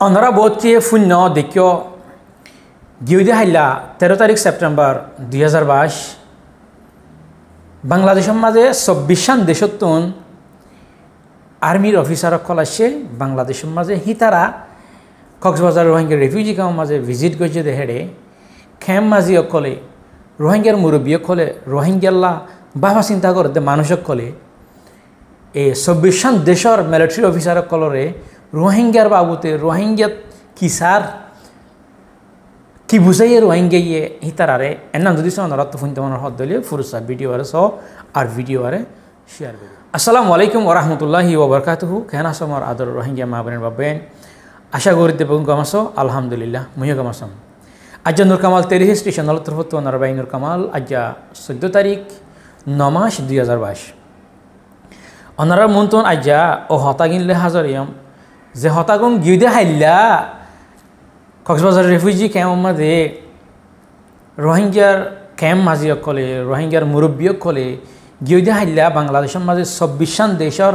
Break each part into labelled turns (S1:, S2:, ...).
S1: অনরা বতিয়ে শূন্য দেখিও গিউদি হাইলা তেরো তারিখ সেপ্টেম্বর দুই হাজার বাইশ বাংলাদেশের মাঝে চব্বিশান দেশতুন আর্মির অফিসার সকল আসছে বাংলাদেশের মাঝে হিতারা কক্সবাজার রোহিঙ্গা রেফিউজি ক্যাম্প মাঝে ভিজিট করছে দেহেড়ে খেম মাঝি অকলে রোহিঙ্গার মুরব্বী অকলে রোহিঙ্গাল্লা বাবা চিন্তা করতে মানুষ অকলে এই চব্বিশান দেশর মিলিটারি অফিসার সকলরে রোহিঙ্গার বাবুতে রোহিঙ্গাত কিসার কি বুঝাইয়ে রোহিঙ্গা ইয়ে হিতারারে এনাম যদি সহ নরত্ব ফুনতে মনের হদ দলিয়ে ফুরুসা ভিডিও আরে সহ আর ভিডিও আরে শেয়ার করি আসসালামু আলাইকুম ওরহমতুল্লাহি ওবরকাতুহু কেন আসমার আদর রোহিঙ্গা মা বোনের বাবেন আশা করি দেবগুন গামাসো আলহামদুলিল্লাহ মুহিও গামাসম আজ্জা নুর কামাল তেরিশ স্টেশন নলতরফত নরবাই নুর কামাল, আজ্জা চোদ্দ তারিখ ন মাস দুই হাজার বাইশ। অনারা মন্তন আজ্জা ও হতাগিনলে হাজার ইয়ম যে হতাগুন গিউদে হাইল্লা, কক্সবাজার রেফিউজি ক্যাম্প মাঝে রোহিঙ্গার ক্যাম্প মাঝি অকলে, রোহিঙ্গার মুরব্বী অকলে গিয়ে হাইলা বাংলাদেশের মাঝে চব্বিশান দেশের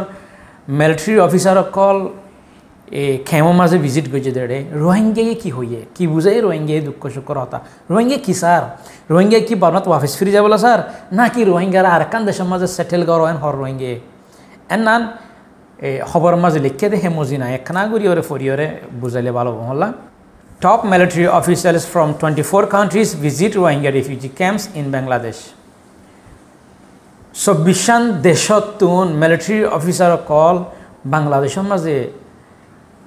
S1: মিলিটারি অফিসার অকল, এ ক্যাম্পের মাঝে ভিজিট করছে দেড়ে। রোহিঙ্গাকে কি হইয়ে? কি বুঝাই রোহিঙ্গাই দুঃখ সুখর হতা? রোহিঙ্গা কি স্যার? রোহিঙ্গা কি বানাত অফিস ফিরে যাবলা স্যার? না কি রোহিঙ্গারা আর কান দেশের মাঝে সেটেল করেন হর রোহিঙ্গে এন নান খবর মাঝে লিখে দেখে মজি না এক না ঘুরি ওরে ফরি ওরে বুঝাইলে ভালো মহল্লা top military officers from twenty four countries visit Rohingya refugee camps in Bangladesh চব্বিশ দেশত দেশতুন মিলিটারি অফিসার কল বাংলাদেশের মাঝে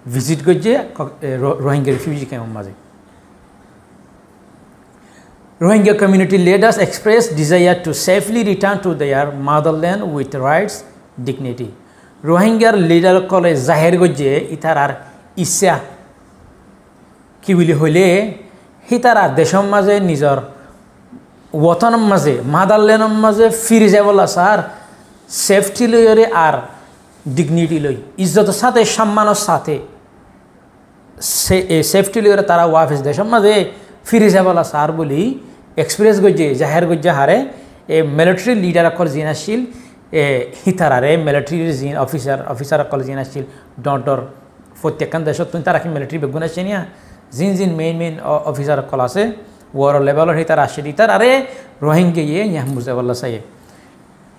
S1: ভিজিট করছে রোহিঙ্গা রিফিউজি ক্যাম্পের মাঝে। Rohingya community leaders express desire to safely return to their motherland with rights dignity রোহিঙ্গার leader কলে জাহের গজ্জে ইতার আর ইচ্ছা কি বুলি হইলে সি তারা দেশৰ মাঝে নিজৰ ওতনৰ মাঝে মাদারল্যান্ডৰ মাঝে ফিরে যাবলা স্যার সেফটি লইরে আর ডিগনিটি লই ইজ্জতের সাথে সম্মানের সাথে সেফটি লইরে তারা ওয়াফিস দেশের মাঝে ফিরে যাবলা স্যার বলি এক্সপ্রেস গজ্জে জাহের গজ্জে হারে এ মিলিটারি লিডার অকল জিন হিতারারে মিলিটারি জিন অফিসার অফিসার অকল জিন আসছিল ডর প্রত্যেকখান দেশত তারা কি মিলিটারি বেগুন আছে নিয়া জিন জিন মেইন মেইন অফিসার কল আছে ওয়ার লেভেলের হিতার আসে দিতার আরে রোহিঙ্গে ইয়ে ইয়াহ বুঝাবল্লা চাইয়ে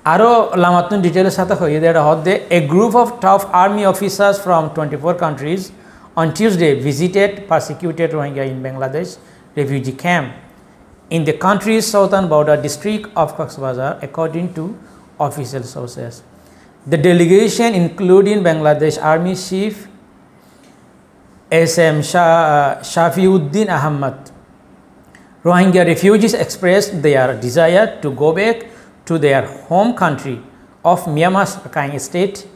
S1: আরও লামাতুন ডিটেলের সাথে হয়ে দেয় হদ দে a group of top army officers from twenty four countries on Tuesday visited persecuted Rohingya in Bangladesh refugee camp in the country's southern border district of Coxbazar, according to official sources. The delegation, including Bangladesh Army Chief S.M. Uh, Shafiuddin Ahmad. Rohingya refugees expressed their desire to go back to their home country of Myanmar's Rakhine state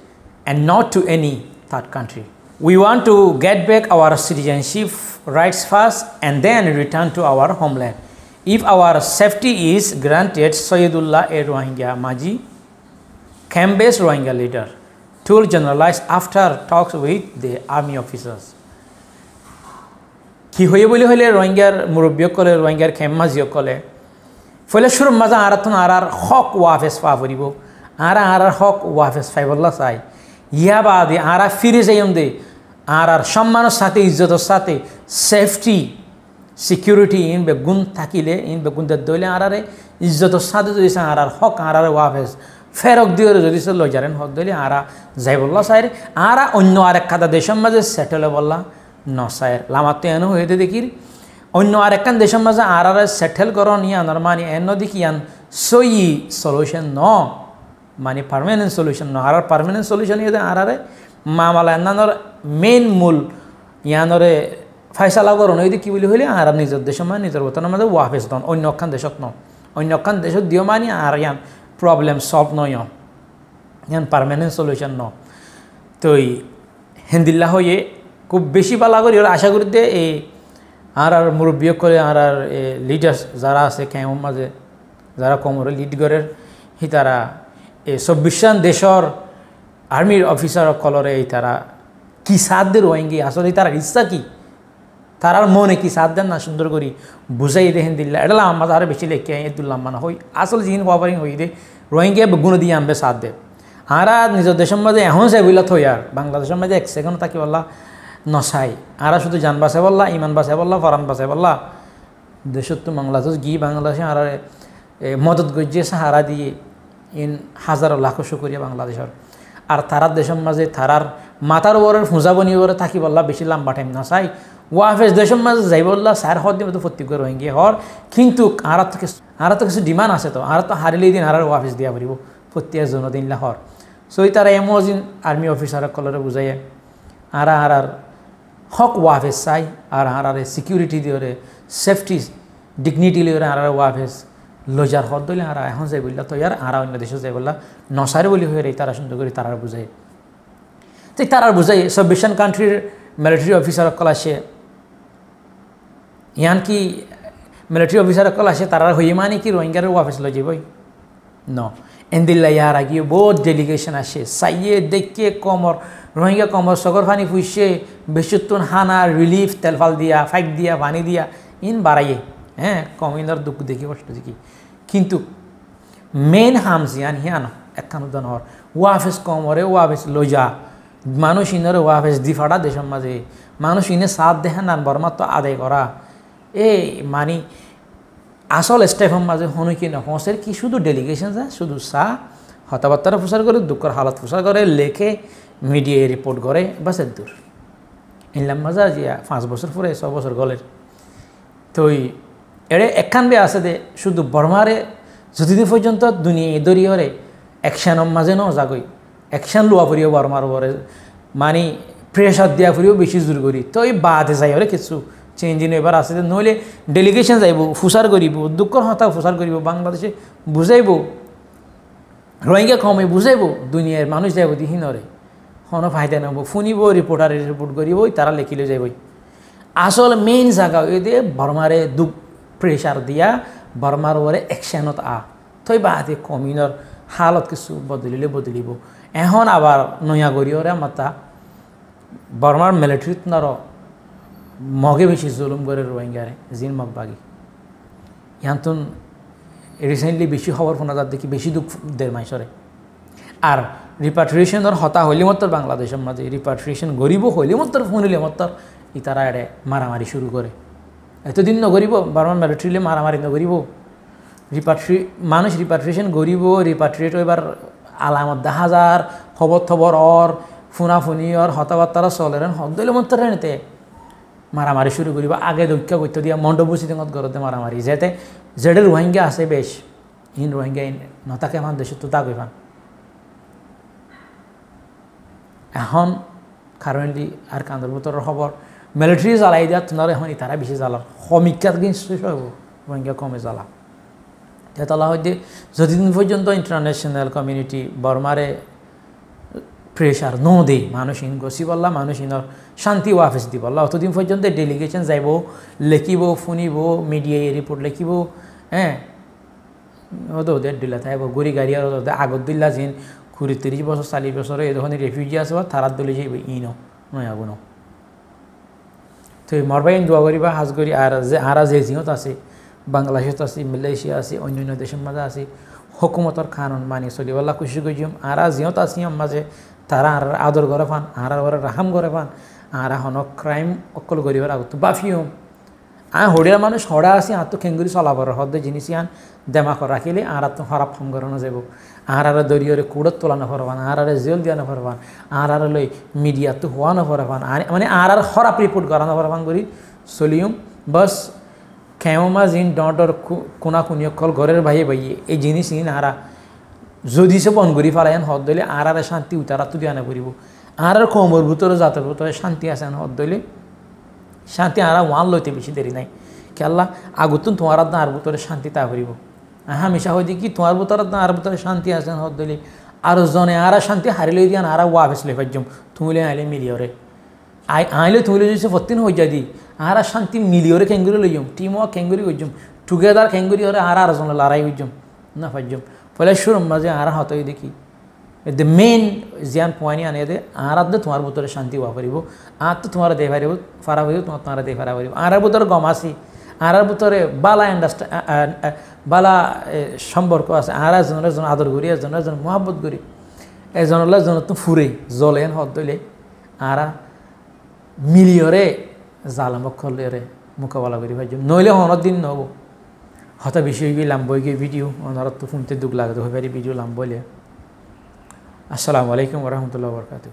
S1: and not to any third country. We want to get back our citizenship rights first and then return to our homeland. If our safety is granted, Sayyidullah a Rohingya Maji, camp-based Rohingya leader, told generalized after talks with the army officers. কি হয়ে বলে হইলে রোহিঙ্গার মুরব্বীসকলে রোহিঙ্গার খেম্মাজিসকলে ফলে সুরম মাজা আর তখন আর আর হক ওয়াফেস পা ফুরিব আর আর আর হক ওয়াফেস ফাইবল্লা চাই। ইয়া বাদে আর ফিরে যাইম দে। আর আর সম্মানের সাথে ইজ্জতের সাথে সেফটি সিকিউরিটি ইন বেগুন থাকিলে ইন বেগুন দইলে আর আরে ইজ্জতের সাথে যদি আর আর হক আর আর ওয়াফেস ফেরক দিয়ে যদি লই যারেন হক দিলে, আর যাইবল্লা চাই আর অন্য আর এক খাতা দেশের মাঝে সেটেল বললা ন নসায়ের লামাতে এনো হইতে দেখির, অন্য আর একখান দেশের মাঝে আর আর সেটেল করন ইয়ান আর মানে এন দেখি ইয়ান সই সলিউশন ন মানে পারমানেন্ট সলিউশন ন। আর পারমানেন্ট সলিউশন ইয়ে আর আরে মামালা এনানোর মেইন মূল, ইয়ানরে ফাইসালা করন ওই কি বলি হইলে আর নিজের দেশের মানে নিজের বতনের মাঝে ওয়াফেস দন, অন্য একখান দেশত ন। অন্য একখান দেশত দিও মানে আর ইয়ান প্রবলেম সলভ নয় ইয়ান পারমানেন্ট সলিউশন ন তো হিন্দিল্লা হয়ে খুব বেশি পালা করি ওরা আশা করি এই আর আর মুরব্বী করে আর আর লিডার্স যারা আছে ক্যাম্পের মাঝে যারা কমরে লিড করের সি তারা এই চব্বিশান দেশর আর্মির অফিসার কলরে এই তারা কি দে রোহিঙ্গি আসলে তারা ইচ্ছা কি? তারার মনে কি সাথ দেন না সুন্দর করি? বুঝাই দেখেন দিল্লা। এটা আমার আরও বেশি লেখে দুল্লাম মানে। হই, আসলে জিন কভারিং হই দে, রোহিঙ্গা গুণ দিয়ে আনবে সাথ দে। আর নিজের দেশের মাঝে এখন সে বইলা থই আর, বাংলাদেশের মাঝে এক সেকেন্ড থাকি বললা নসাই আরা শুধু জান বাসে বললা, ইমান বাসে বললা, ফরান বাসে বললা দেশত তো বাংলাদেশ গি বাংলাদেশে আর মদত গজ্জে সাহারা দিয়ে ইন হাজারো লাখো শুকরিয়া বাংলাদেশের। আর তারার দেশের মাঝে তারার মাতার ওপরের ফুঁজা বনি ওরে থাকি বললা, বেশি লম্বা টাইম না চাই ওয়াফেজ দেশের মাঝে যাই বললা স্যার হর দিন তো প্রত্যেক রোহিঙ্গি হর কিন্তু আর তো কিছু আর তো কিছু ডিমান্ড আছে তো। আর তো হারিলেই দিন আর ওয়াফেজ দিয়া পারিব প্রত্যেক জন দিন হর সই তারা এমোজিন আর্মি অফিসার কলরে বুঝাইয়ে আর আর আর হক ওয়াফেজ চাই, আর আর আর সিকিউরিটি দিয়ে সেফটি ডিগনিটি লিওরে আর ওয়াফেজ লজার হদ দলে আর এখন যাই বললা তো ইয়ার আর অন্য দেশে যাই বললা নসারে বলি হয়ে রে তারা সুন্দর করে তারা বুঝাই তো তারা বুঝাই সব সাবমিশন কান্ট্রির মিলিটারি অফিসার কল আসে ইয়ান কি মিলিটারি অফিসার কল আসে তারা হয়ে মানে কি রোহিঙ্গার অফিস লই যাবই? ন এন্দিল্লা ইয়ার আগে বহুত ডেলিগেশন আসে সাইয়ে দেখে কমর রোহিঙ্গা কমর সগর ফানি ফুসে বেশুত্তুন হানা রিলিফ তেলফাল দিয়া, ফাইক দিয়া, পানি দিয়া, ইন বাড়াইয়ে হ্যাঁ কমিনার দুঃখ দেখি কষ্ট দেখি। কিন্তু মেন হামস ইয়ান হিয়ান একখান উদান হর ওয়াফেস কমরে ওয়াফেস লইজা মানুষ ইনরে ওয়াফেস দি ফাটা দেশের মাঝে মানুষ ইনে সাথ দেখান নান বর্মাত্র আদায় করা এ মানি, আসল স্টেফের মাঝে হনু কি নহসের কি শুধু ডেলিগেশন যা শুধু চা হতাবার্তারা প্রচার করে, দুঃখের হালত প্রচার করে, লেখে মিডিয়ায় রিপোর্ট করে, বাস দূর। ইনলাম মাজা যে পাঁচ বছর পরে, ছ বছর গলের। তো এড়ে একখান বে আছে দে, শুধু বর্মারে, যতদিন পর্যন্ত দুনিয়া দরিয়রে একশানের মাঝে ন যাগই একশান লোয়া ফুরিও বর্মার উপরে মানে প্রেশার দিয়া ফুরিও বেশি জোর করি। তো এই বাদে যাই ওরে কিছু চেঞ্জিং এবার আছে নহলে ডেলিগেশন যাইব, ফুসার করিব দুঃখর হতা ফুসার করিব, বাংলাদেশে বুঝাইব রোহিঙ্গা কমে বুঝাইব দুনিয়ার মানুষ যাইব দিহিনরে হন ফায়দা নেব শুনিব রিপোর্টারে রিপোর্ট করিব তারা লেখিলে যাইব আসল মেইন জায়গা এদে বর্মারে দুঃখ প্রেশার দিয়া বর্মার ওরে একশনত আ। থই বাহাতে কমিনর হালত কিছু বদলিলে বদলিব। এখন আবার নয়া গরিয়রে মাতা বর্মার মিলিটারিত নর মগে বেশি জুলুম করে রোহিঙ্গারে, জিন মগবাগি ইহান্তন রিসেন্টলি বেশি খবর শোনা যার দেখি বেশি দুঃখ দের মাইসরে। আর রিপাট্রিয়েশনের হতা হইলে মাত্র বাংলাদেশের মাঝে রিপাট্রিয়েশন গরিব হইলে মাত্র শুনিলে মাত্র ইতারা এড়ে মারামারি শুরু করে। এতদিন নগরিব বারবার মিলিটারিলে মারামারি নগরিব রিপাট্রি মানুষ রিপাট্রিয়েশন গরিব রিপাট্রিয়েট এবার আলামত যার খবর থবর অর ফুনাফুনি অর, হতাবার্তারা চলেন হদলে মন্ত্র নিতে মারামারি শুরু করিব। আগে দক্ষ করতে দিয়া মণ্ডপুচি দিনত ঘরতে মারামারি। যেতে যেডে রোহিঙ্গা আছে বেশ। ইন রোহিঙ্গা ইন নতাকে আমার দেশত তো তা কইবান এখন কারেন্টলি আর কান্দর বতরের খবর মিলিটারি জ্বালাই দিয়া তোমার এখন তারা বেশি জ্বালার সমীক্ষাত কিন্তু হব। রোহিঙ্গা কমে জ্বালা। তেতলা হইতে যতদিন পর্যন্ত ইন্টারন্যাশনাল কমিউনিটি বর্মারে প্রেশার ন দেই মানুষ ইন গছি বললা মানুষ ইনর শান্তি ওয়াফিস দি বললা অতদিন পর্যন্ত ডেলিগেশন যাইব, লেখিব, শুনিব মিডিয়ায় রিপোর্ট লিখিব হ্যাঁ? ওদের ওদের দিলা থাকব গড়ি গাড়ি আর ওদের আগত দিলা যেন কুড়ি তিরিশ বছর, চাল্লিশ বছর ধরনের রেফিউজি আছে বা তারার দলে যাইব, ইনো, নয় আগুনো তো মরবাইন দোয়া করিবা, হাজ করি, আর যে আরা যে জিহত আছে বাংলাদেশত আছে মালয়েশিয়া আছে অন্যান্য দেশের মাঝে আছে হুকুমতর কানুন মানি চলিবাল্লা খুশি গজিম আরা জিহত আছে মাঝে তারা আর আদর করে পান আর ঘরে রাহাম করে পান আর হন ক্রাইম অকল করিবার আগত বাফিও আ হড়িয়ার মানুষ হড়া আসি আর তো খেঙ্গুরি চলাবার হদ্দে জিনিস আন দেমাক রাখিলে আর তো হরাপ ফম করানো যাব আর আর দরিয়রে কুড়ত তোলানো পারবান আর আর জেল দিয়ানো পারবান আর আর লই মিডিয়া তো হওয়ানো পারবান মানে আর আর হরাপ রিপোর্ট করানো পারবান করি চলিউম বাস খেমা জিন ডর কোনা কুনি অকল ঘরের ভাইয়ে ভাইয়ে এই জিনিস ইন আরা যদি সে বন করি ফেলাইন হদ দলে আর আর শান্তি উতারা তুলি আনা করিব আর আর কমর ভিতরে জাতের ভিতরে শান্তি আছে হদ দলে শান্তি আর ওয়ান লইতে বেশি দেরি নাই। কেল্লা, আগুতুন তোমার আর ভিতরে শান্তি তা করিব হামেশা হয়ে কি তোমার ভিতরে আর ভিতরে শান্তি আছে হদ দলে আর জনে আর শান্তি হারিলে দিয়ান আর ওয়া ফেসলে ফাইজম। তুমি আইলে মিলিয়রে আই আইলে তুমি যদি ফতিন হয়ে যাই দি। আর শান্তি মিলিয়রে খেঙ্গুরি লইম টিম ওয়ার্ক খেঙ্গুরি হইজম টুগেদার খেঙ্গুরি হরে আর আর জনে লড়াই হইজম না ফাইজম ফলে শুরুম মাঝে আর হতই দেখি। দ্য মেইন জিয়ান পয়েন্ট আনে দে আর দে তোমার ভিতরে শান্তি হওয়া পারিব আর তো তোমার দেহ পারিব, ফারা পারিব, তোমার তোমার দেহ ফারা পারিব। আর ভিতরে গম আসি আর ভিতরে বালা আন্ডারস্ট্যান্ড বালা সম্পর্ক আছে। আর এজনের এজন আদর করি, এজনের এজন মহাব্বত করি এজনলে এজন তো ফুরে জলে হত দইলে। আর মিলিয়রে জালামক খলেরে মোকাবেলা করি ভাই, নইলে অনর দিন নব হতা বেশি গিয়ে লাম্বই গিয়ে ভিডিও অনারত ফোনতে দুঃখ লাগতে হয়ে পারি ভিডিও লাম্বইলে আসসালামু আলাইকুম রহমতুল্লাহ বরকাত